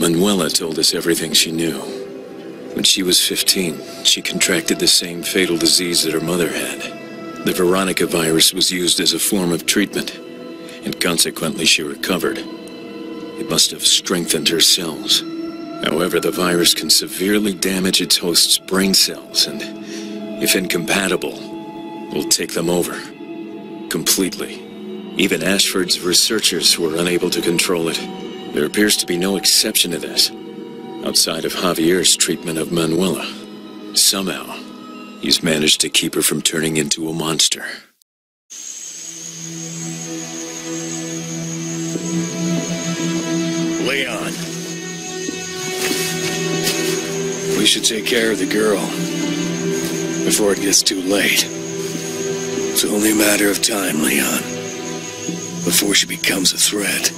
Manuela told us everything she knew. When she was 15, she contracted the same fatal disease that her mother had. The Veronica virus was used as a form of treatment, and consequently she recovered. It must have strengthened her cells. However, the virus can severely damage its host's brain cells, and if incompatible, will take them over. Completely. Even Ashford's researchers were unable to control it. There appears to be no exception to this, outside of Javier's treatment of Manuela. Somehow, he's managed to keep her from turning into a monster. Leon. We should take care of the girl before it gets too late. It's only a matter of time, Leon. Before she becomes a threat.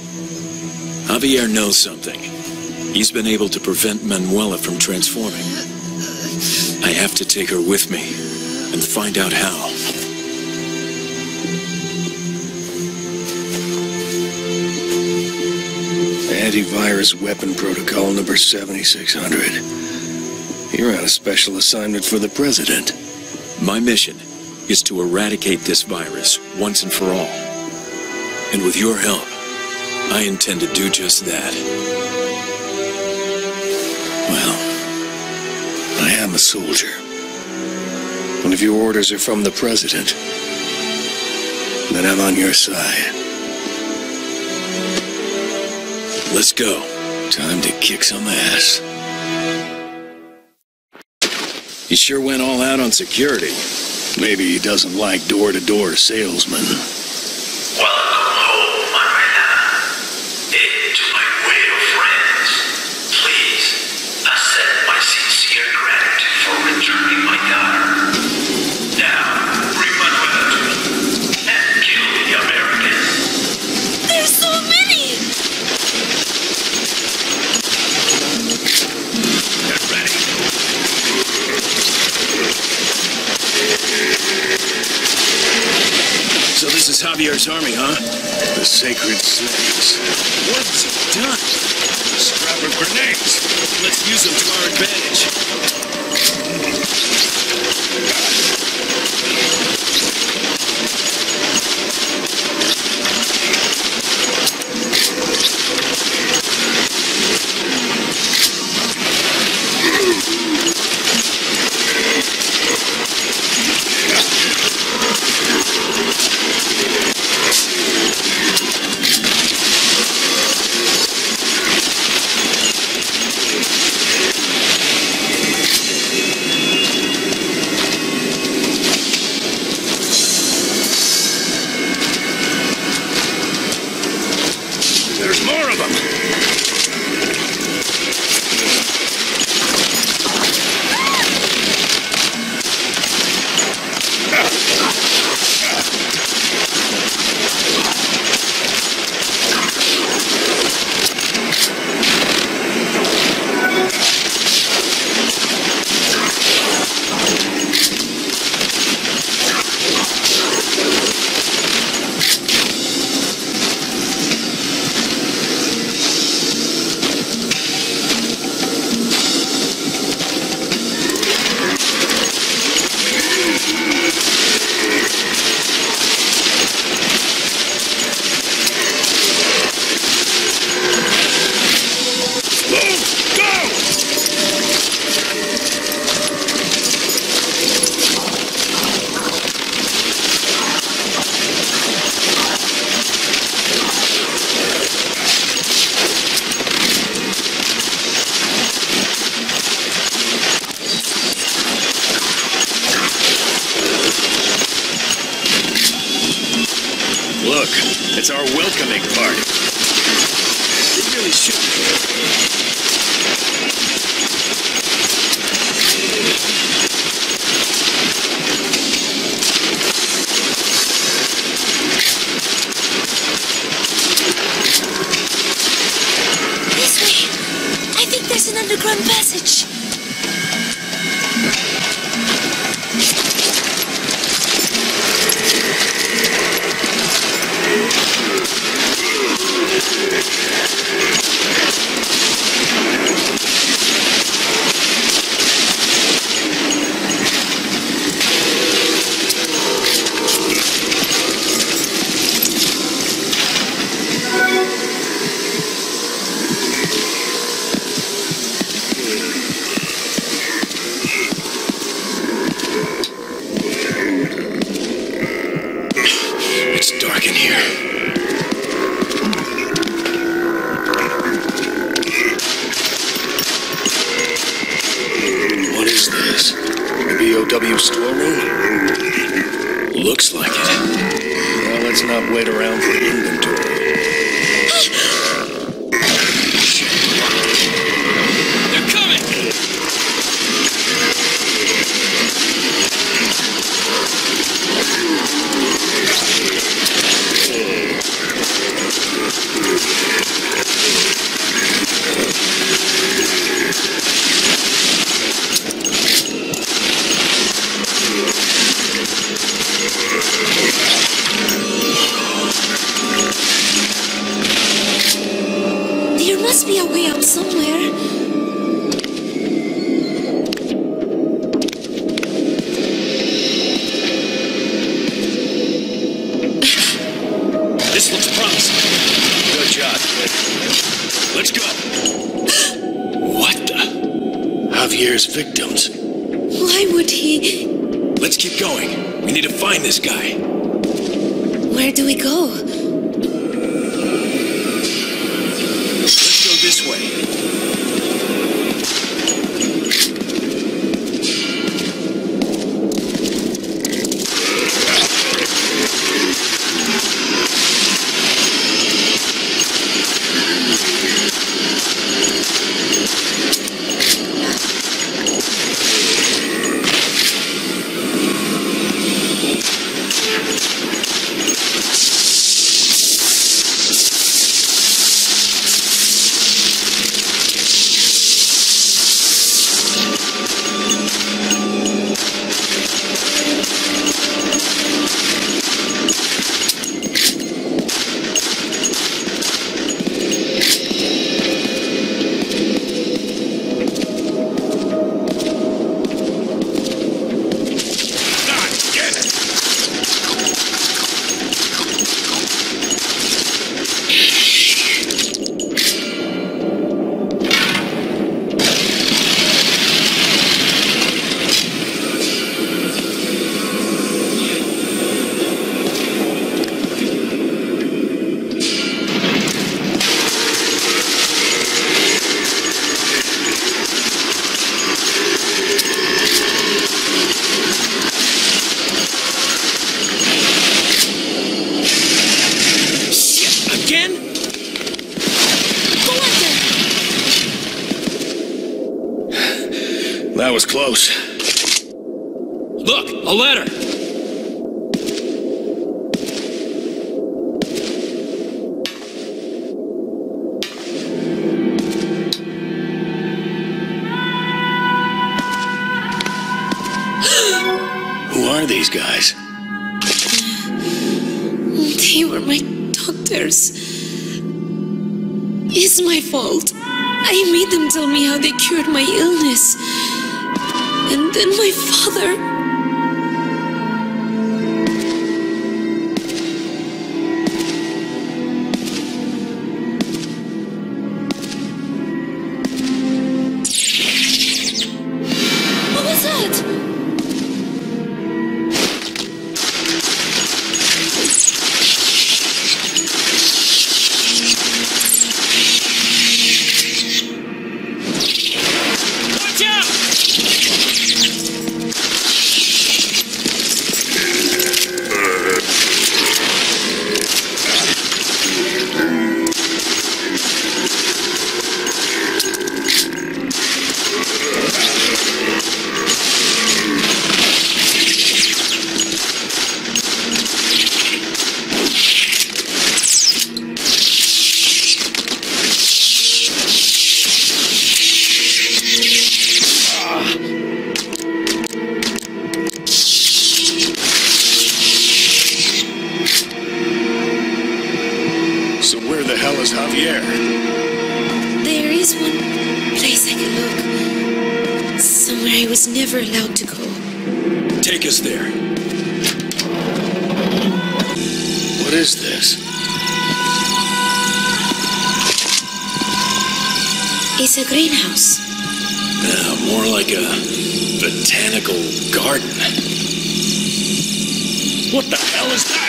Javier knows something. He's been able to prevent Manuela from transforming. I have to take her with me and find out how. Antivirus weapon protocol number 7600. You're on a special assignment for the President. My mission is to eradicate this virus once and for all. And with your help, I intend to do just that. Well, I am a soldier. And if your orders are from the President, then I'm on your side. Let's go. Time to kick some ass. He sure went all out on security. Maybe he doesn't like door-to-door salesmen. This army, huh? The sacred slaves. What has he done? Strap of grenades. Let's use them to our advantage. It's our welcoming party. They really should. This way. I think there's an underground passage. We go? Let's go this way. That was close. Look, a letter. Who are these guys? They were my doctors. It's my fault. I made them tell me how they cured my illness. Then my father. Greenhouse. Uh, more like a botanical garden. What the hell is that?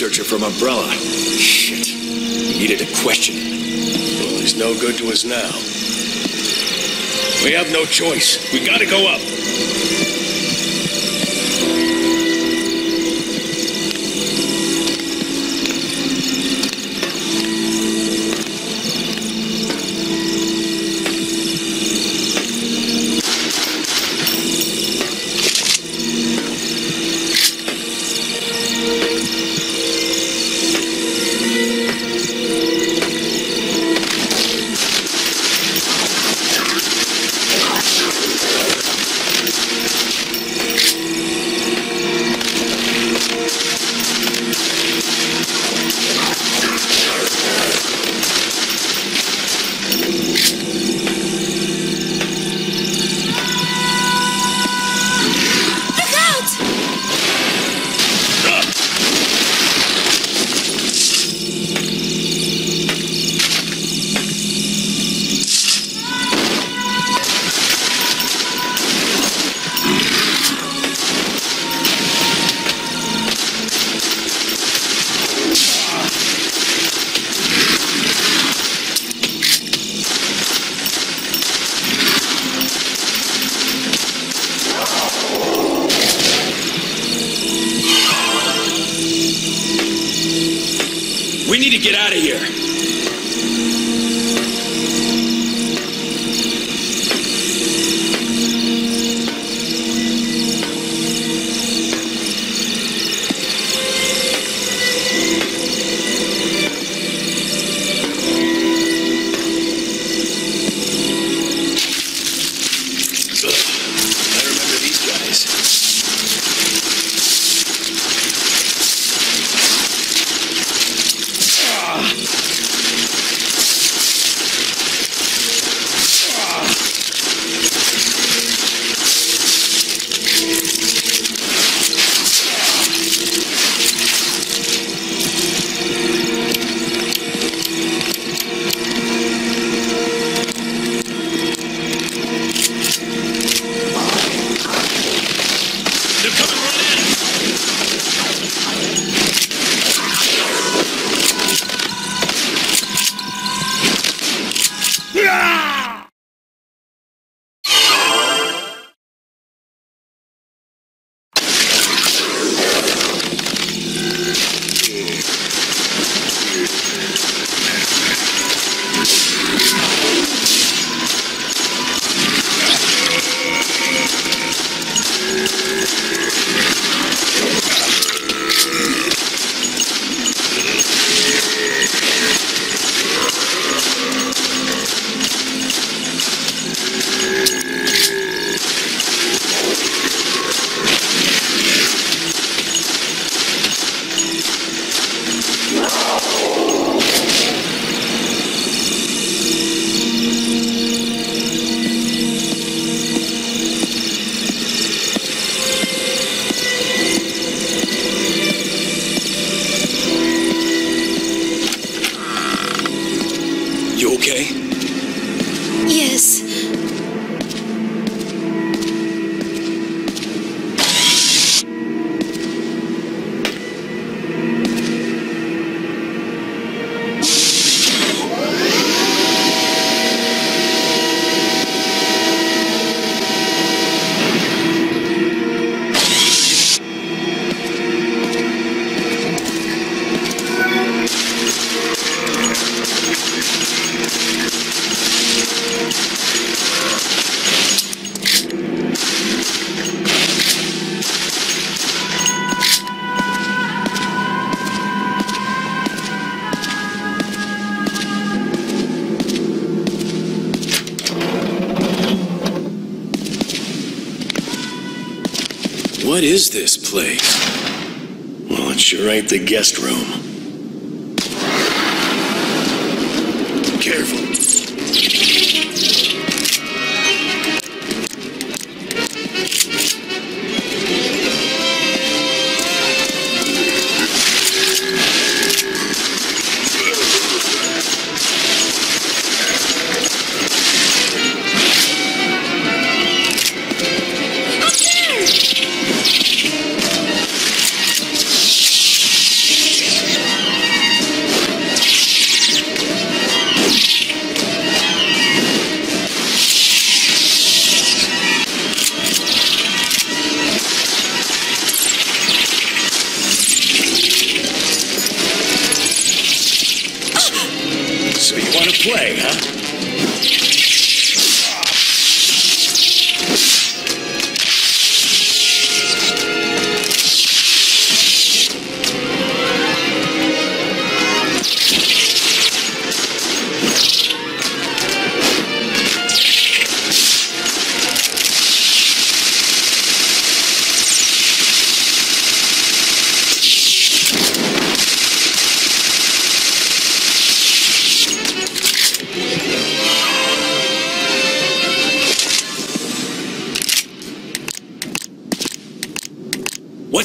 Researcher from Umbrella. Shit. Needed to question him. Well, he's no good to us now. We have no choice. We gotta go up. What is this place? Well, it sure ain't the guest room.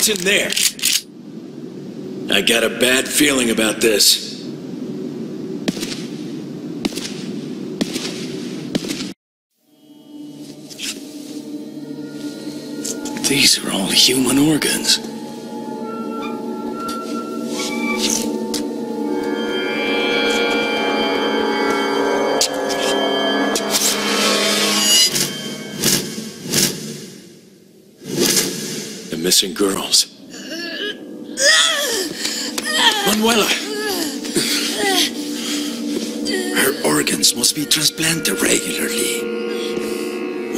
What's in there? I got a bad feeling about this. These are all human organs. Missing girls. Manuela! organs must be transplanted regularly.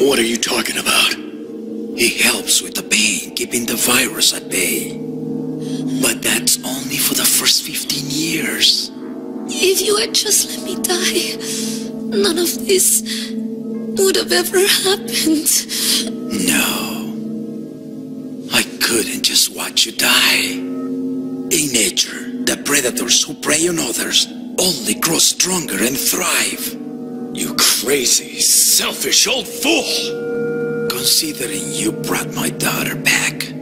What are you talking about? It helps with the pain, keeping the virus at bay. But that's only for the first 15 years. If you had just let me die, none of this would have ever happened. No. Watch you die. In nature, the predators who prey on others only grow stronger and thrive. You crazy, selfish old fool! Considering you brought my daughter back,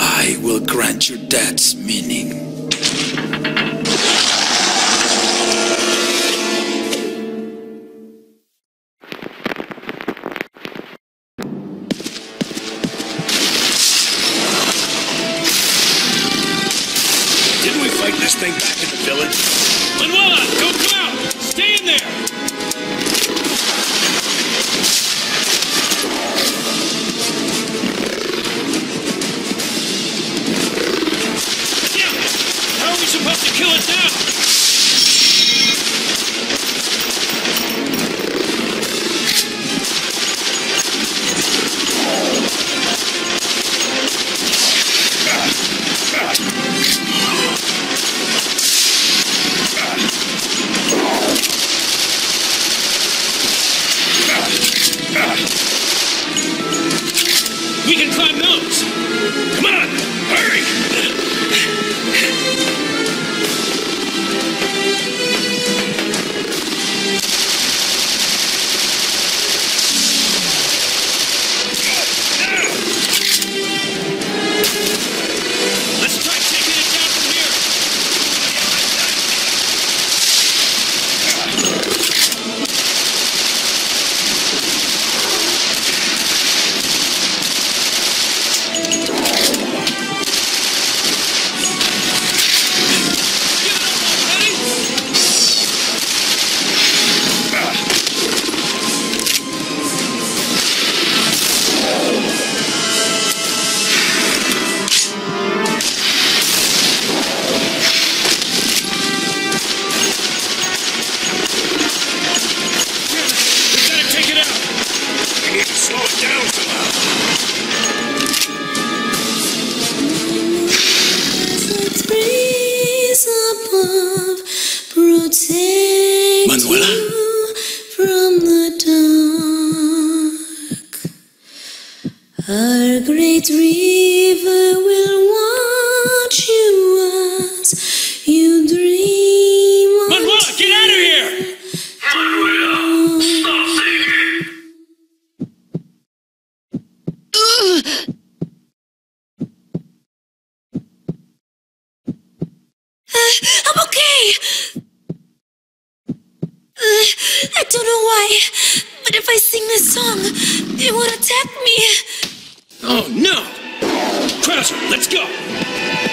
I will grant your dad's meaning. Supposed to kill it now? Our great go!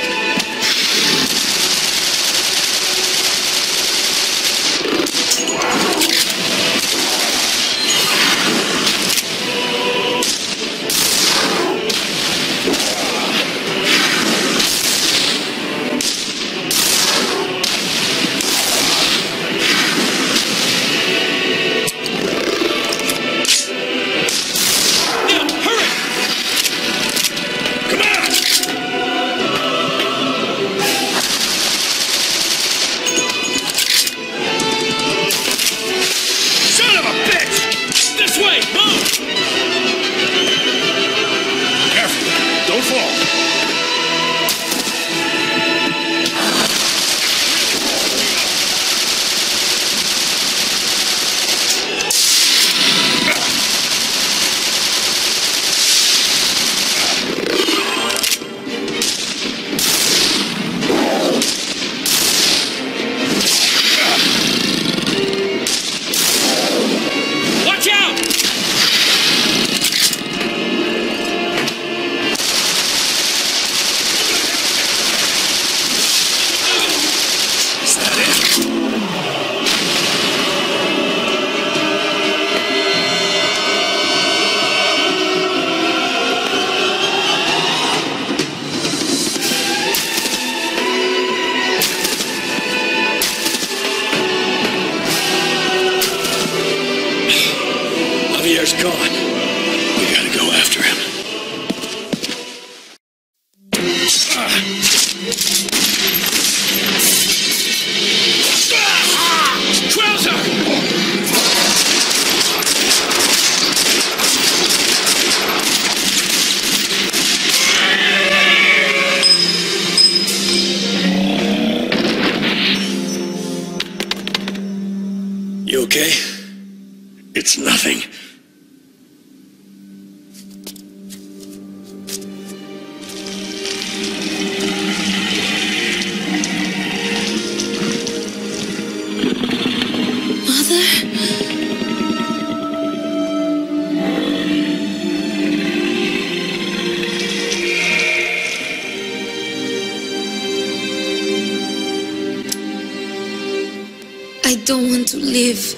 Live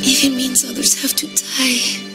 it means others have to die.